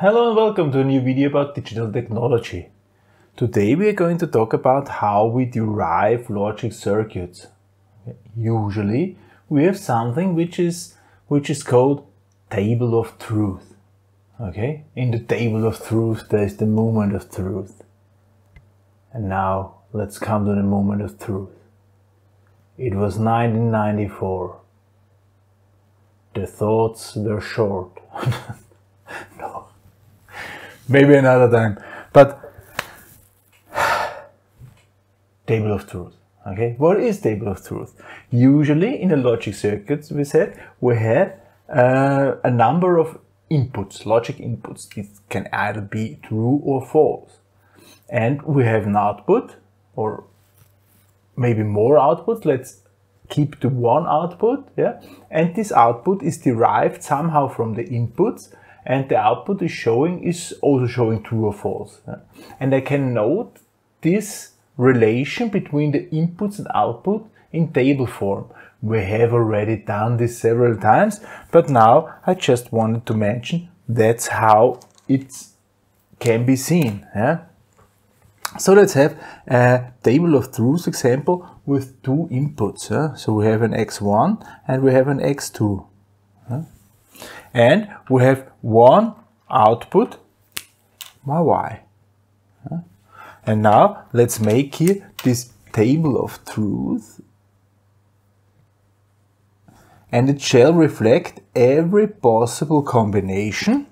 Hello and welcome to a new video about digital technology. Today we are going to talk about how we derive logic circuits. Usually we have something which is which is called table of truth. Okay? In the table of truth there is the moment of truth. And now let's come to the moment of truth. It was 1994. The thoughts were short. Maybe another time. But table of truth. Okay, what is table of truth? Usually in a logic circuit, we said we have uh, a number of inputs, logic inputs. This can either be true or false. And we have an output or maybe more output. Let's keep to one output. Yeah. And this output is derived somehow from the inputs and the output is showing is also showing true or false. And I can note this relation between the inputs and output in table form. We have already done this several times, but now I just wanted to mention that's how it can be seen. Yeah? So let's have a table of truths example with two inputs. Yeah? So we have an x1 and we have an x2. Yeah? And we have one output, my y. And now let's make here this table of truth. And it shall reflect every possible combination.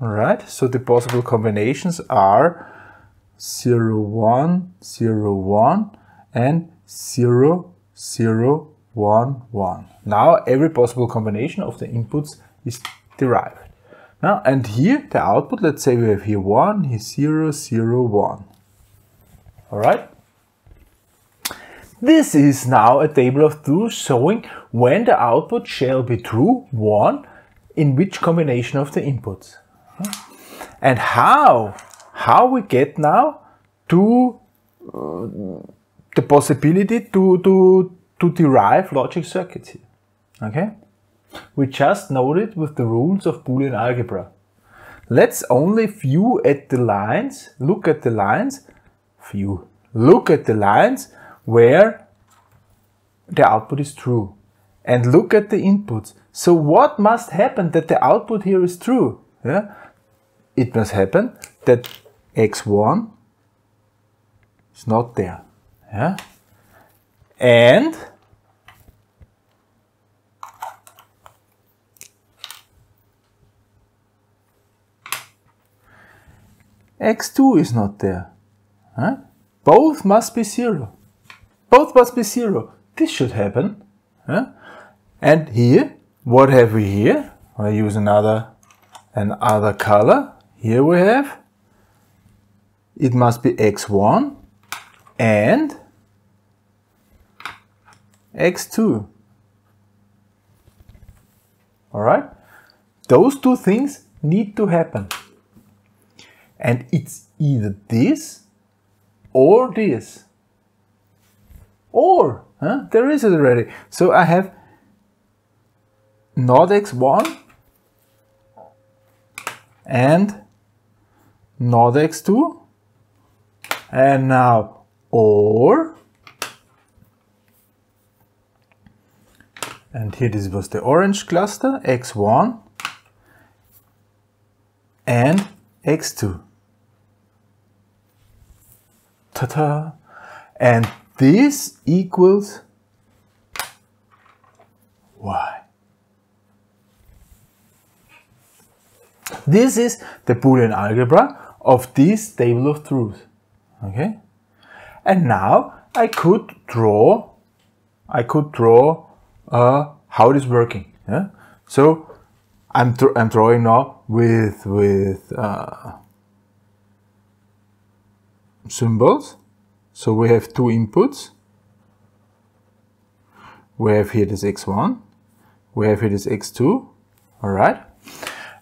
Alright, so the possible combinations are 0, 1, 0, 1 and 0, 0, 1, 1. Now every possible combination of the inputs is derived. Now, and here the output, let's say we have here 1, here 0, 0, 1. All right. This is now a table of truth showing when the output shall be true, 1, in which combination of the inputs. And how, how we get now to uh, the possibility to, to, to derive logic circuits here. Okay? We just noted with the rules of Boolean algebra. Let's only view at the lines, look at the lines view. Look at the lines where the output is true and look at the inputs. So what must happen that the output here is true? Yeah? It must happen that x1 is not there. Yeah? And x2 is not there. Huh? Both must be zero. Both must be zero. This should happen. Huh? And here, what have we here? I use another another color. Here we have it must be x1 and x2. All right? Those two things need to happen. And it's either this or this. Or, huh? there is it already. So I have not x1 and not x2 and now or and here this was the orange cluster x1 and x2 ta-ta. And this equals y. This is the Boolean algebra of this table of truth. Okay? And now I could draw, I could draw uh, how it is working. Yeah? So I'm, I'm drawing now with, with uh, symbols. So we have two inputs. We have here this x1. We have here this x2. All right.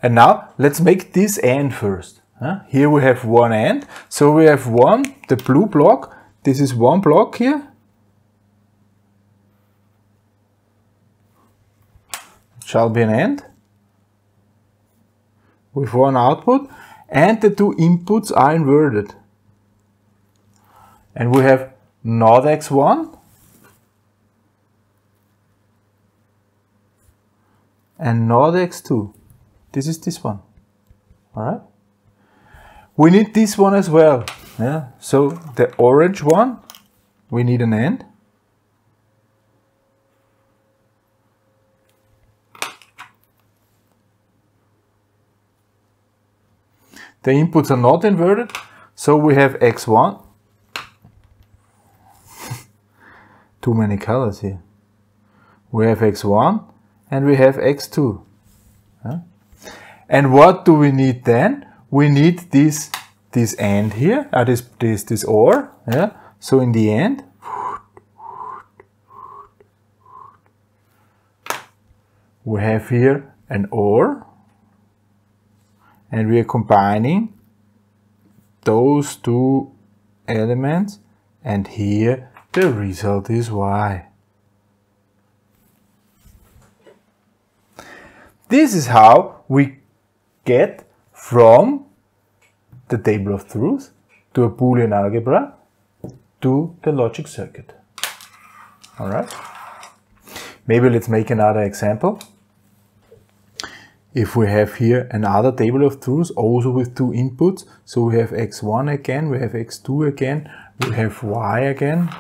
And now let's make this AND first. Here we have one AND. So we have one, the blue block. This is one block here. Shall be an AND with one output. and the two inputs are inverted. And we have not x1 and not x2. This is this one. All right. We need this one as well. Yeah. So the orange one, we need an AND. The inputs are not inverted, so we have x1. Too many colors here. We have x1 and we have x2. And what do we need then? We need this this AND here, uh, this this this OR. Yeah. So in the end, we have here an OR and we are combining those two elements and here the result is y. This is how we get from the table of truth to a Boolean algebra to the logic circuit. All right. Maybe let's make another example. If we have here another table of truths also with two inputs, so we have x1 again, we have x2 again, we have y again.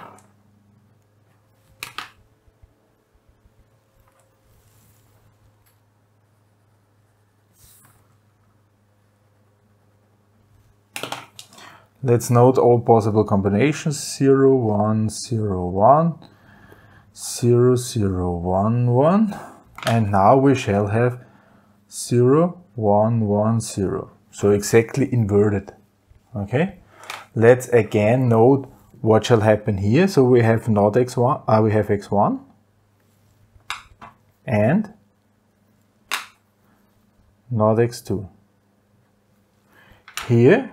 Let's note all possible combinations 0, 1, 0, 1, 0, 0, 1, 1. And now we shall have 0, 1, 1, 0. So exactly inverted. Okay. Let's again note what shall happen here. So we have not x1, uh, we have x1 and not x2. Here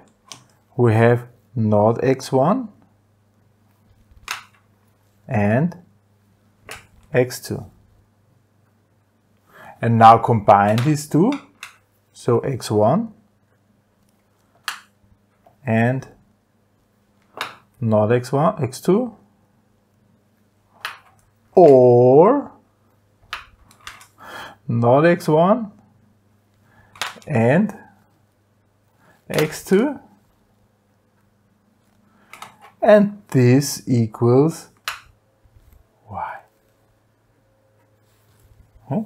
we have not x1 and x2. And now combine these two, so x1 and not x1, x2, or not x1 and x2 and this equals y. Okay.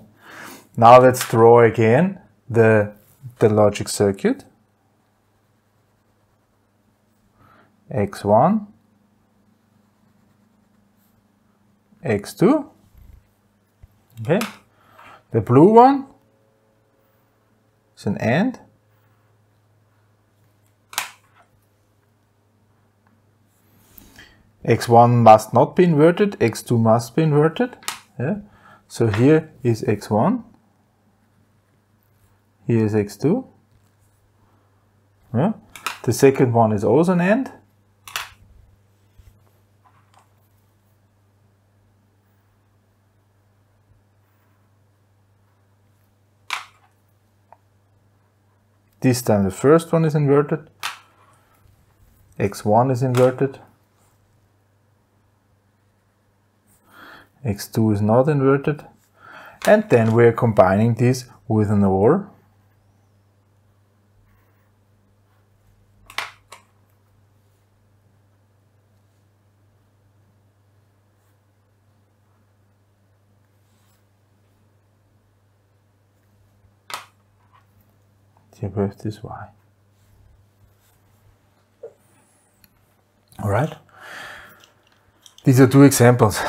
Now let's draw again the, the logic circuit. x1, x2, okay. The blue one is an AND. X1 must not be inverted, x2 must be inverted. Yeah. So here is x1, here is x2. Yeah. The second one is also an AND. This time the first one is inverted, x1 is inverted, x2 is not inverted and then we're combining this with an OR have this y. All right. These are two examples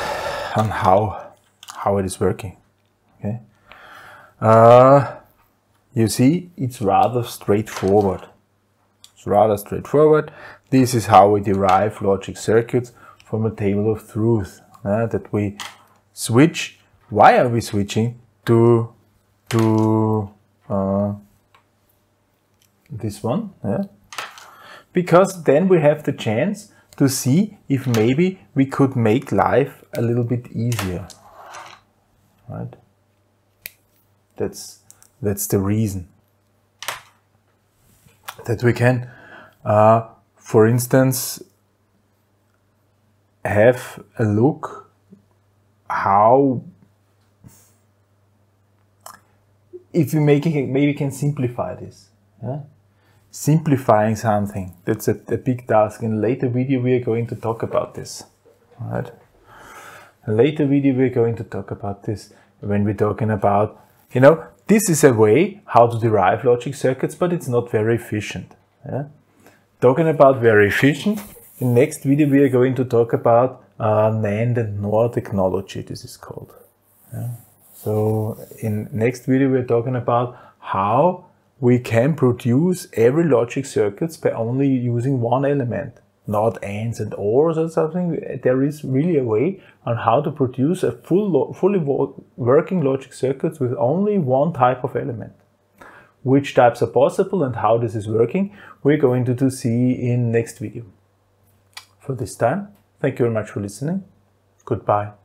on how how it is working. Okay, uh, you see, it's rather straightforward. It's rather straightforward. This is how we derive logic circuits from a table of truth. Uh, that we switch. Why are we switching to to uh, this one? Yeah? Because then we have the chance to see if maybe we could make life a little bit easier. Right? That's that's the reason. that we can, uh, for instance, have a look how if we make it, maybe can simplify this. Yeah? Simplifying something, that's a, a big task. In a later video, we are going to talk about this. Right? A later video, we're going to talk about this when we're talking about, you know, this is a way how to derive logic circuits, but it's not very efficient. Yeah? Talking about very efficient, in next video we are going to talk about uh, NAND and NOR technology, this is called. Yeah? So in next video we're talking about how we can produce every logic circuits by only using one element, not ands and ors or something. There is really a way on how to produce a full, fully working logic circuits with only one type of element. Which types are possible and how this is working, we're going to see in next video. For this time, thank you very much for listening. Goodbye.